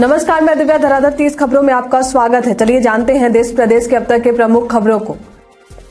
नमस्कार, मैं दिव्या धराधर। तीस खबरों में आपका स्वागत है। चलिए जानते हैं देश प्रदेश के अब तक के प्रमुख खबरों को।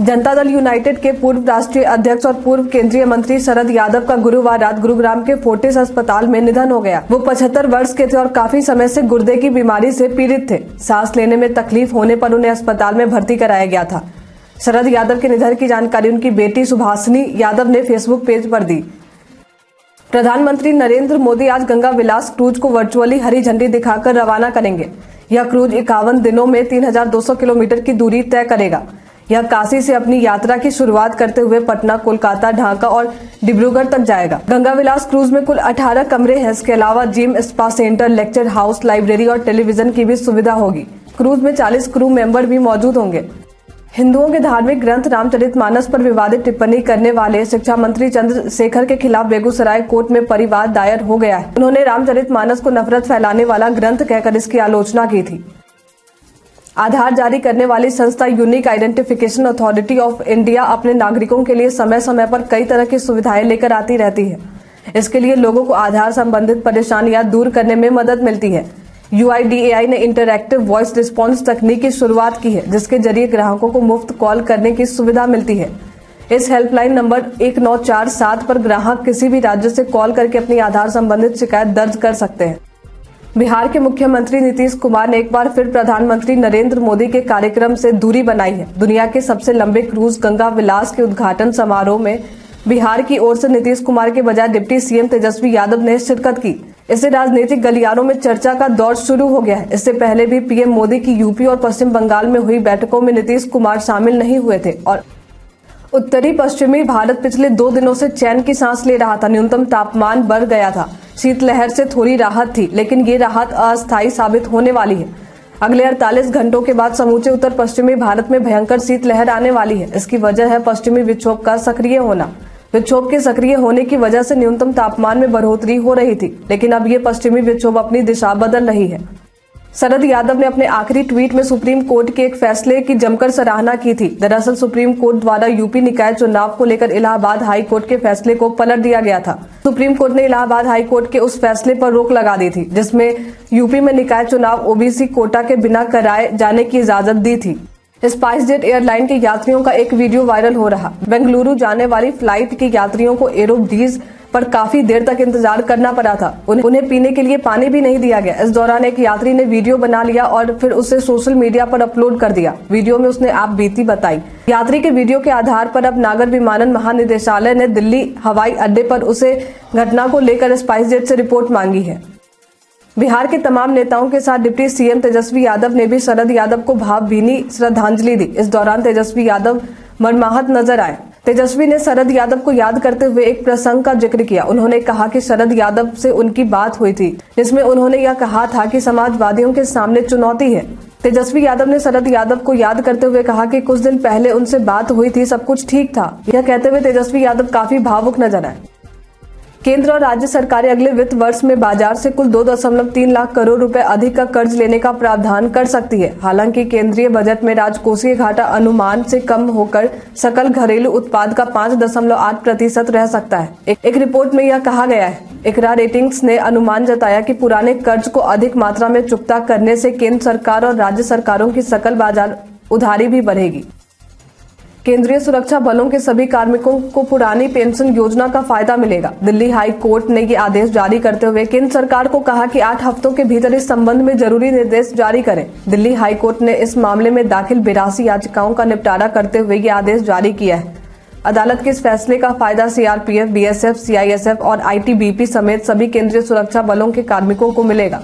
जनता दल यूनाइटेड के पूर्व राष्ट्रीय अध्यक्ष और पूर्व केंद्रीय मंत्री शरद यादव का गुरुवार रात गुरुग्राम के फोर्टिस अस्पताल में निधन हो गया। वो पचहत्तर वर्ष के थे और काफ़ी समय से गुर्दे की बीमारी से पीड़ित थे। सांस लेने में तकलीफ़ होने पर उन्हें अस्पताल में भर्ती कराया गया था। शरद यादव के निधन की जानकारी उनकी बेटी सुभाषिनी यादव ने फेसबुक पेज पर दी। प्रधानमंत्री नरेंद्र मोदी आज गंगा विलास क्रूज को वर्चुअली हरी झंडी दिखाकर रवाना करेंगे। यह क्रूज इक्यावन दिनों में 3,200 किलोमीटर की दूरी तय करेगा। यह काशी से अपनी यात्रा की शुरुआत करते हुए पटना कोलकाता ढाका और डिब्रूगढ़ तक जाएगा। गंगा विलास क्रूज में कुल 18 कमरे हैं। इसके अलावा gym spa centre lecture house library और टेलीविज़न की भी सुविधा होगी। क्रूज में 40 क्रू मेंबर भी मौजूद होंगे। हिंदुओं के धार्मिक ग्रंथ रामचरित मानस पर विवादित टिप्पणी करने वाले शिक्षा मंत्री चंद्रशेखर के खिलाफ बेगूसराय कोर्ट में परिवाद दायर हो गया है। उन्होंने रामचरित मानस को नफरत फैलाने वाला ग्रंथ कहकर इसकी आलोचना की थी। आधार जारी करने वाली संस्था unique identification authority of India अपने नागरिकों के लिए समय समय पर कई तरह की सुविधाएँ लेकर आती रहती है। इसके लिए लोगों को आधार संबंधित परेशानियाँ दूर करने में मदद मिलती है। यूआईडीएआई ने इंटरएक्टिव वॉइस रिस्पॉन्स तकनीक की शुरुआत की है, जिसके ज़रिए ग्राहकों को मुफ़्त कॉल करने की सुविधा मिलती है। इस हेल्पलाइन नंबर एक नौ चार सात पर ग्राहक किसी भी राज्य से कॉल करके अपनी आधार संबंधित शिकायत दर्ज कर सकते हैं। बिहार के मुख्यमंत्री नीतीश कुमार ने एक बार फिर प्रधानमंत्री नरेंद्र मोदी के कार्यक्रम से दूरी बनाई है। दुनिया के सबसे लंबे क्रूज गंगा विलास के उद्घाटन समारोह में बिहार की ओर से नीतीश कुमार के बजाय डिप्टी सीएम तेजस्वी यादव ने शिरकत की। इससे राजनीतिक गलियारों में चर्चा का दौर शुरू हो गया है। इससे पहले भी पीएम मोदी की यूपी और पश्चिम बंगाल में हुई बैठकों में नीतीश कुमार शामिल नहीं हुए थे और उत्तरी पश्चिमी भारत पिछले दो दिनों से चैन की सांस ले रहा था। न्यूनतम तापमान बढ़ गया था। शीतलहर से थोड़ी राहत थी, लेकिन ये राहत अस्थायी साबित होने वाली है। अगले 48 घंटों के बाद समूचे उत्तर पश्चिमी भारत में भयंकर शीतलहर आने वाली है। इसकी वजह है पश्चिमी विक्षोभ का सक्रिय होना। विक्षोभ के सक्रिय होने की वजह से न्यूनतम तापमान में बढ़ोतरी हो रही थी, लेकिन अब ये पश्चिमी विक्षोभ अपनी दिशा बदल रही है। शरद यादव ने अपने आखिरी ट्वीट में सुप्रीम कोर्ट के एक फैसले की जमकर सराहना की थी। दरअसल सुप्रीम कोर्ट द्वारा यूपी निकाय चुनाव को लेकर इलाहाबाद हाई कोर्ट के फैसले को पलट दिया गया था। सुप्रीम कोर्ट ने इलाहाबाद हाई कोर्ट के उस फैसले पर रोक लगा दी थी, जिसमें यूपी में निकाय चुनाव ओबीसी कोटा के बिना कराए जाने की इजाज़त दी थी। स्पाइस जेट एयरलाइन के यात्रियों का एक वीडियो वायरल हो रहा। बेंगलुरु जाने वाली फ़्लाइट के यात्रियों को एरो ब्रीज पर काफ़ी देर तक इंतज़ार करना पड़ा था। उन्हें, उन्हें पीने के लिए पानी भी नहीं दिया गया। इस दौरान एक यात्री ने वीडियो बना लिया और फिर उसे सोशल मीडिया पर अपलोड कर दिया। वीडियो में उसने आप बीती बताई। यात्री के वीडियो के आधार पर अब नागर विमानन महानिदेशालय ने दिल्ली हवाई अड्डे पर उसे घटना को लेकर स्पाइस जेट से रिपोर्ट मांगी है। बिहार के तमाम नेताओं के साथ डिप्टी सीएम तेजस्वी यादव ने भी शरद यादव को भावभीनी श्रद्धांजलि दी। इस दौरान तेजस्वी यादव मनमाहत नज़र आए। तेजस्वी ने शरद यादव को याद करते हुए एक प्रसंग का ज़िक्र किया। उन्होंने कहा कि शरद यादव से उनकी बात हुई थी, जिसमें उन्होंने यह कहा था कि समाजवादियों के सामने चुनौती है। तेजस्वी यादव ने शरद यादव को याद करते हुए कहा कि कुछ दिन पहले उनसे बात हुई थी, सब कुछ ठीक था। यह कहते हुए तेजस्वी यादव काफ़ी भावुक नज़र आए। केंद्र और राज्य सरकारें अगले वित्त वर्ष में बाज़ार से कुल दो दशमलव तीन लाख करोड़ रुपए अधिक का कर्ज लेने का प्रावधान कर सकती है। हालाँकि केंद्रीय बजट में राजकोषीय घाटा अनुमान से कम होकर सकल घरेलू उत्पाद का पाँच दशमलव आठ प्रतिशत रह सकता है। एक, एक रिपोर्ट में यह कहा गया है। इकरा रेटिंग्स ने अनुमान जताया कि पुराने कर्ज को अधिक मात्रा में चुकता करने से केंद्र सरकार और राज्य सरकारों की सकल बाज़ार उधारी भी बढ़ेगी। केंद्रीय सुरक्षा बलों के सभी कार्मिकों को पुरानी पेंशन योजना का फ़ायदा मिलेगा। दिल्ली हाई कोर्ट ने ये आदेश जारी करते हुए केंद्र सरकार को कहा कि आठ हफ्तों के भीतर इस संबंध में ज़रूरी निर्देश जारी करें। दिल्ली हाई कोर्ट ने इस मामले में दाखिल बिरासी याचिकाओं का निपटारा करते हुए ये आदेश जारी किया है। अदालत के इस फैसले का फ़ायदा सीआरपीएफ, बीएसएफ, सीआईएसएफ और आईटीबीपी समेत सभी केंद्रीय सुरक्षा बलों के कार्मिकों को मिलेगा।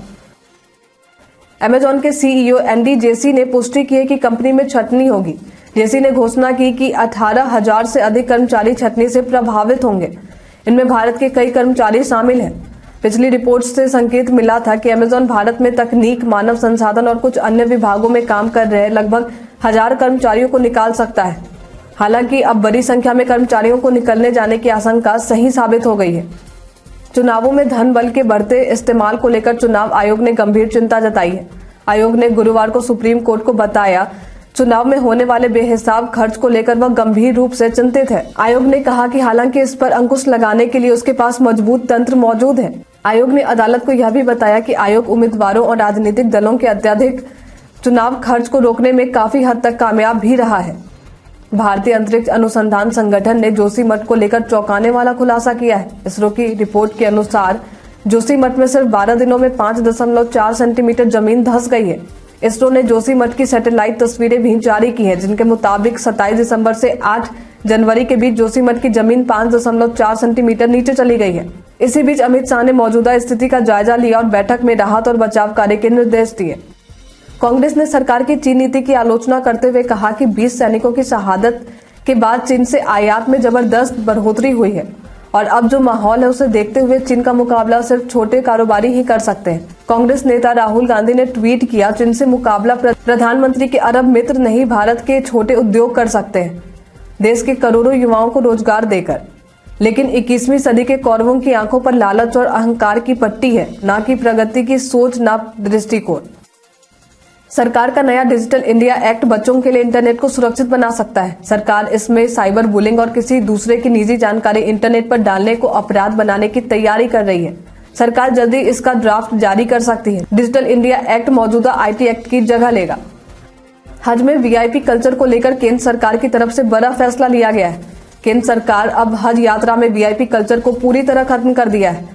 अमेजॉन के सीईओ एनडी जेसी ने पुष्टि की है कि कंपनी में छटनी होगी। जेसी ने घोषणा की कि अठारह हज़ार से अधिक कर्मचारी छटनी से प्रभावित होंगे। इनमें भारत के कई कर्मचारी शामिल हैं। पिछली रिपोर्ट से संकेत मिला था कि अमेजॉन भारत में तकनीक, मानव संसाधन और कुछ अन्य विभागों में काम कर रहे लगभग हज़ार कर्मचारियों को निकाल सकता है। हालाँकि अब बड़ी संख्या में कर्मचारियों को निकलने जाने की आशंका सही साबित हो गई है। चुनावों में धन बल के बढ़ते इस्तेमाल को लेकर चुनाव आयोग ने गंभीर चिंता जताई है। आयोग ने गुरुवार को सुप्रीम कोर्ट को बताया चुनाव में होने वाले बेहिसाब खर्च को लेकर वह गंभीर रूप से चिंतित है। आयोग ने कहा कि हालाँकि इस पर अंकुश लगाने के लिए उसके पास मज़बूत तंत्र मौजूद है। आयोग ने अदालत को यह भी बताया कि आयोग उम्मीदवारों और राजनीतिक दलों के अत्यधिक चुनाव खर्च को रोकने में काफ़ी हद तक कामयाब भी रहा है। भारतीय अंतरिक्ष अनुसंधान संगठन ने जोशी मठ को लेकर चौंकाने वाला खुलासा किया है। इसरो की रिपोर्ट के अनुसार जोशी मठ में सिर्फ़ 12 दिनों में 5.4 सेंटीमीटर ज़मीन धस गई है। इसरो ने जोशी मठ की सैटेलाइट तस्वीरें भी जारी की हैं, जिनके मुताबिक 27 दिसंबर से 8 जनवरी के बीच जोशी मठ की ज़मीन 5.4 सेंटीमीटर नीचे चली गई है। इसी बीच अमित शाह ने मौजूदा स्थिति का जायजा लिया और बैठक में राहत और बचाव कार्य के निर्देश दिए। कांग्रेस ने सरकार की चीन नीति की आलोचना करते हुए कहा कि 20 सैनिकों की शहादत के बाद चीन से आयात में ज़बरदस्त बढ़ोतरी हुई है। और अब जो माहौल है, उसे देखते हुए चीन का मुकाबला सिर्फ़ छोटे कारोबारी ही कर सकते हैं। कांग्रेस नेता राहुल गांधी ने ट्वीट किया जिनसे मुकाबला प्रधानमंत्री के अरब मित्र नहीं, भारत के छोटे उद्योग कर सकते हैं। देश के करोड़ों युवाओं को रोज़गार देकर। लेकिन 21वीं सदी के कौरवों की आँखों पर लालच और अहंकार की पट्टी है, न कि प्रगति की सोच, न दृष्टिकोण। सरकार का नया डिजिटल इंडिया एक्ट बच्चों के लिए इंटरनेट को सुरक्षित बना सकता है। सरकार इसमें साइबर बुलिंग और किसी दूसरे की निजी जानकारी इंटरनेट पर डालने को अपराध बनाने की तैयारी कर रही है। सरकार जल्दी इसका ड्राफ्ट जारी कर सकती है। डिजिटल इंडिया एक्ट मौजूदा आईटी एक्ट की जगह लेगा। हज में वीआईपी कल्चर को लेकर केंद्र सरकार की तरफ़ से बड़ा फैसला लिया गया है। केंद्र सरकार अब हज यात्रा में वीआईपी कल्चर को पूरी तरह खत्म कर दिया है।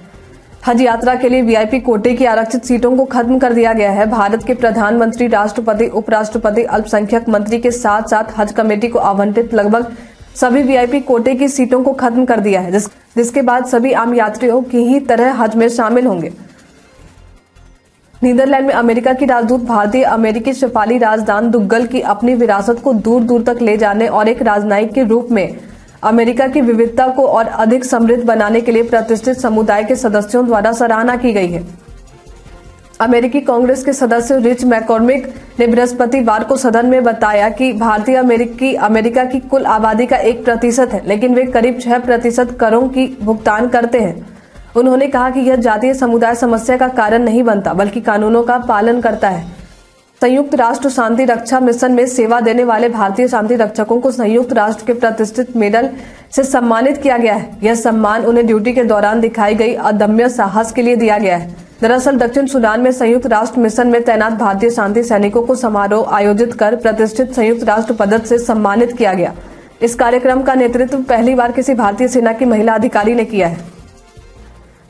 हज यात्रा के लिए वीआईपी कोटे की आरक्षित सीटों को खत्म कर दिया गया है। भारत के प्रधानमंत्री, राष्ट्रपति, उपराष्ट्रपति, अल्पसंख्यक मंत्री के साथ साथ हज कमेटी को आवंटित लगभग सभी वीआईपी कोटे की सीटों को खत्म कर दिया है जिस, जिसके बाद सभी आम यात्रियों की ही तरह हज में शामिल होंगे। नीदरलैंड में अमेरिका की राजदूत भारतीय अमेरिकी शिफाली राजदान दुग्गल की अपनी विरासत को दूर दूर तक ले जाने और एक राजनयिक के रूप में अमेरिका की विविधता को और अधिक समृद्ध बनाने के लिए प्रतिष्ठित समुदाय के सदस्यों द्वारा सराहना की गई है। अमेरिकी कांग्रेस के सदस्य रिच मैकॉर्मिक ने बृहस्पतिवार को सदन में बताया कि भारतीय अमेरिकी अमेरिका की कुल आबादी का एक प्रतिशत है, लेकिन वे करीब छह प्रतिशत करों की भुगतान करते हैं। उन्होंने कहा कि यह जातीय समुदाय समस्या का कारण नहीं बनता, बल्कि कानूनों का पालन करता है। संयुक्त राष्ट्र शांति रक्षा मिशन में सेवा देने वाले भारतीय शांति रक्षकों को संयुक्त राष्ट्र के प्रतिष्ठित मेडल से सम्मानित किया गया है। यह सम्मान उन्हें ड्यूटी के दौरान दिखाई गई अदम्य साहस के लिए दिया गया है। दरअसल, दक्षिण सूडान में संयुक्त राष्ट्र मिशन में तैनात भारतीय शांति सैनिकों को समारोह आयोजित कर प्रतिष्ठित संयुक्त राष्ट्र पदक से सम्मानित किया गया। इस कार्यक्रम का नेतृत्व पहली बार किसी भारतीय सेना की महिला अधिकारी ने किया है।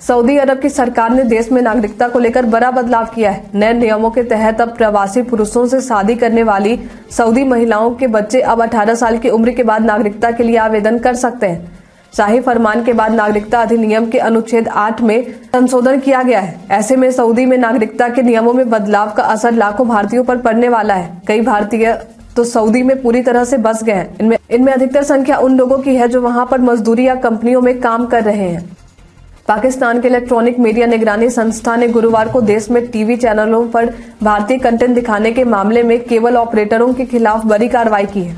सऊदी अरब की सरकार ने देश में नागरिकता को लेकर बड़ा बदलाव किया है। नए नियमों के तहत अब प्रवासी पुरुषों से शादी करने वाली सऊदी महिलाओं के बच्चे अब 18 साल की उम्र के बाद नागरिकता के लिए आवेदन कर सकते हैं। शाही फरमान के बाद नागरिकता अधिनियम के अनुच्छेद आठ में संशोधन किया गया है। ऐसे में सऊदी में नागरिकता के नियमों में बदलाव का असर लाखों भारतीयों पर पड़ने वाला है। कई भारतीय तो सऊदी में पूरी तरह से बस गए हैं। इनमें इनमें अधिकतर संख्या उन लोगों की है जो वहाँ पर मजदूरी या कंपनियों में काम कर रहे हैं। पाकिस्तान के इलेक्ट्रॉनिक मीडिया निगरानी संस्था ने गुरुवार को देश में टीवी चैनलों पर भारतीय कंटेंट दिखाने के मामले में केबल ऑपरेटरों के खिलाफ बड़ी कार्रवाई की है।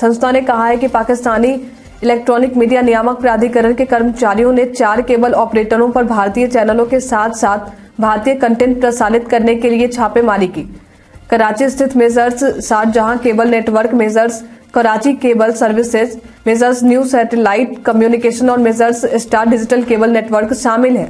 संस्था ने कहा है कि पाकिस्तानी इलेक्ट्रॉनिक मीडिया नियामक प्राधिकरण के कर्मचारियों ने चार केबल ऑपरेटरों पर भारतीय चैनलों के साथ साथ भारतीय कंटेंट प्रसारित करने के लिए छापेमारी की। कराची स्थित messrs Shahjahan cable network messrs Karachi cable services, messrs new satellite, communication और messrs star digital cable network शामिल है।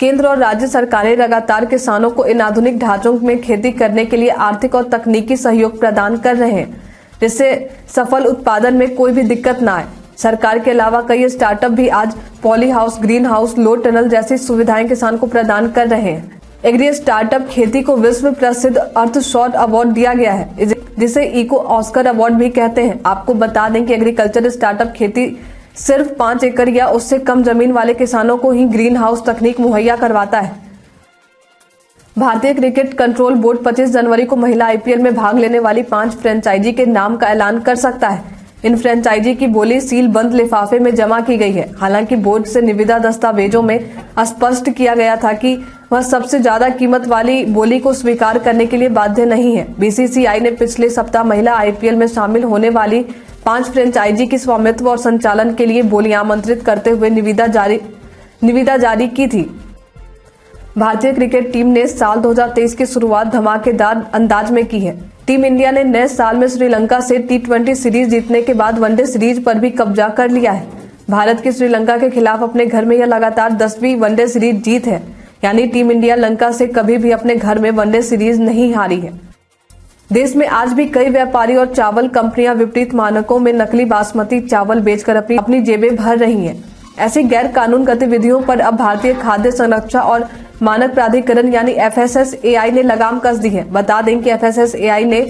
केंद्र और राज्य सरकारें लगातार किसानों को इन आधुनिक ढांचों में खेती करने के लिए आर्थिक और तकनीकी सहयोग प्रदान कर रहे हैं, जिससे सफल उत्पादन में कोई भी दिक्कत न आए। सरकार के अलावा कई स्टार्टअप भी आज poly house, green house, low tunnel जैसी सुविधाएँ किसान को प्रदान कर रहे हैं। एग्री स्टार्टअप खेती को विश्व प्रसिद्ध अर्थ शॉर्ट अवार्ड दिया गया है। जिसे इको ऑस्कर अवार्ड भी कहते हैं। आपको बता दें कि एग्रीकल्चर स्टार्टअप खेती सिर्फ़ पाँच एकड़ या उससे कम ज़मीन वाले किसानों को ही ग्रीन हाउस तकनीक मुहैया करवाता है। भारतीय क्रिकेट कंट्रोल बोर्ड 25 जनवरी को महिला आईपीएल में भाग लेने वाली पाँच फ्रेंचाइजी के नाम का ऐलान कर सकता है। इन फ्रेंचाइजी की बोली सील बंद लिफाफे में जमा की गई है। हालाँकि बोर्ड से निविदा दस्तावेजों में स्पष्ट किया गया था कि वह सबसे ज़्यादा कीमत वाली बोली को स्वीकार करने के लिए बाध्य नहीं है। बीसीसीआई ने पिछले सप्ताह महिला आईपीएल में शामिल होने वाली पाँच फ्रेंचाइजी की स्वामित्व और संचालन के लिए बोली आमंत्रित करते हुए निविदा जारी निविदा जारी की थी। भारतीय क्रिकेट टीम ने साल 2023 की शुरुआत धमाकेदार अंदाज में की है। टीम इंडिया ने नए साल में श्रीलंका से टी सीरीज़ जीतने के बाद वनडे सीरीज़ पर भी कब्जा कर लिया है। भारत की श्रीलंका के खिलाफ अपने घर में यह लगातार दसवीं वनडे सीरीज़ जीत है। यानी टीम इंडिया लंका से कभी भी अपने घर में वनडे सीरीज़ नहीं हारी है। देश में आज भी कई व्यापारी और चावल कंपनियाँ विपरीत मानकों में नकली बासमती चावल बेचकर अपनी अपनी जेबें भर रही हैं। ऐसी गैर कानून गतिविधियों पर अब भारतीय खाद्य संरक्षा और मानक प्राधिकरण यानी एफ़ ने लगाम कस दी है। बता दें कि एफ़ ने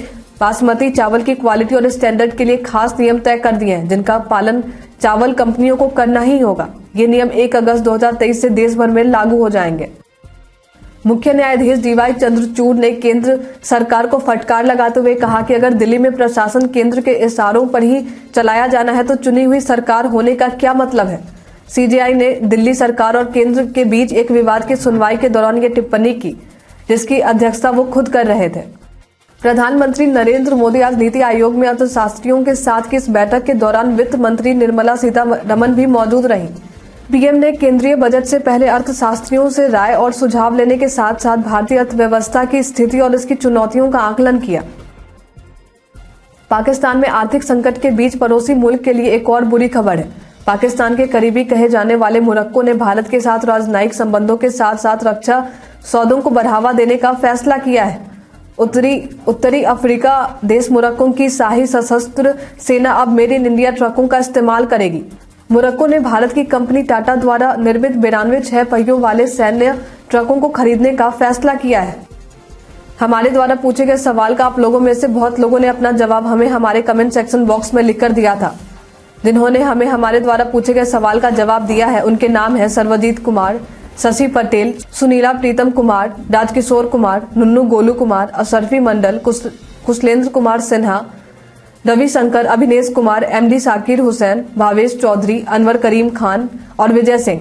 बासमती चावल की क्वालिटी और स्टैंडर्ड के लिए खास नियम तय कर दिए हैं, जिनका पालन चावल कंपनियों को करना ही होगा। ये नियम 1 अगस्त 2023 से देश भर में लागू हो जाएँगे। मुख्य न्यायाधीश डीवाई चंद्रचूड़ ने केंद्र सरकार को फटकार लगाते हुए कहा कि अगर दिल्ली में प्रशासन केंद्र के इशारों पर ही चलाया जाना है तो चुनी हुई सरकार होने का क्या मतलब है? सीजीआई ने दिल्ली सरकार और केंद्र के बीच एक विवाद की सुनवाई के दौरान ये टिप्पणी की, जिसकी अध्यक्षता वो खुद कर रहे थे। प्रधानमंत्री नरेंद्र मोदी आज नीति आयोग में अर्थशास्त्रियों के साथ की इस बैठक के दौरान वित्त मंत्री निर्मला सीतारमन भी मौजूद रही। पीएम ने केंद्रीय बजट से पहले अर्थशास्त्रियों से राय और सुझाव लेने के साथ साथ भारतीय अर्थव्यवस्था की स्थिति और इसकी चुनौतियों का आकलन किया। पाकिस्तान में आर्थिक संकट के बीच पड़ोसी मुल्क के लिए एक और बुरी खबर है। पाकिस्तान के करीबी कहे जाने वाले मुरक्को ने भारत के साथ राजनयिक संबंधों के साथ साथ रक्षा सौदों को बढ़ावा देने का फैसला किया है। उत्तरी उत्तरी अफ्रीका देश मुरक्को की शाही सशस्त्र सेना अब मेड इन इंडिया ट्रकों का इस्तेमाल करेगी। मुरक्को ने भारत की कंपनी टाटा द्वारा निर्मित बिरानवे छह पहियों वाले सैन्य ट्रकों को खरीदने का फैसला किया है। हमारे द्वारा पूछे गए सवाल का आप लोगों में से बहुत लोगों ने अपना जवाब हमें हमारे कमेंट सेक्शन बॉक्स में लिखकर दिया था। जिन्होंने हमें हमारे द्वारा पूछे गए सवाल का जवाब दिया है, उनके नाम है सर्वजीत कुमार, शशि पटेल, सुनीला प्रीतम कुमार, राजकिशोर कुमार, नुन्नू गोलू कुमार, असरफी मंडल कुशलेंद्र कुमार सिन्हा रविशंकर अभिनेश कुमार एमडी साकिर हुसैन, भावेश चौधरी, अनवर करीम खान और विजय सिंह।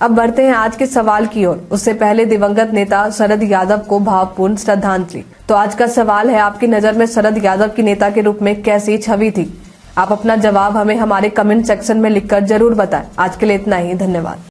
अब बढ़ते हैं आज के सवाल की ओर। उससे पहले दिवंगत नेता शरद यादव को भावपूर्ण श्रद्धांजलि। तो आज का सवाल है आपकी नज़र में शरद यादव की नेता के रूप में कैसी छवि थी? आप अपना जवाब हमें हमारे कमेंट सेक्शन में लिखकर ज़रूर बताएँ। आज के लिए इतना ही, धन्यवाद।